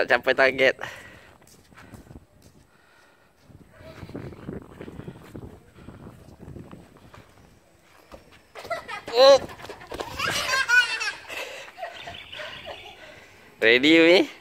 tak capai target. Oh. Ready, weh?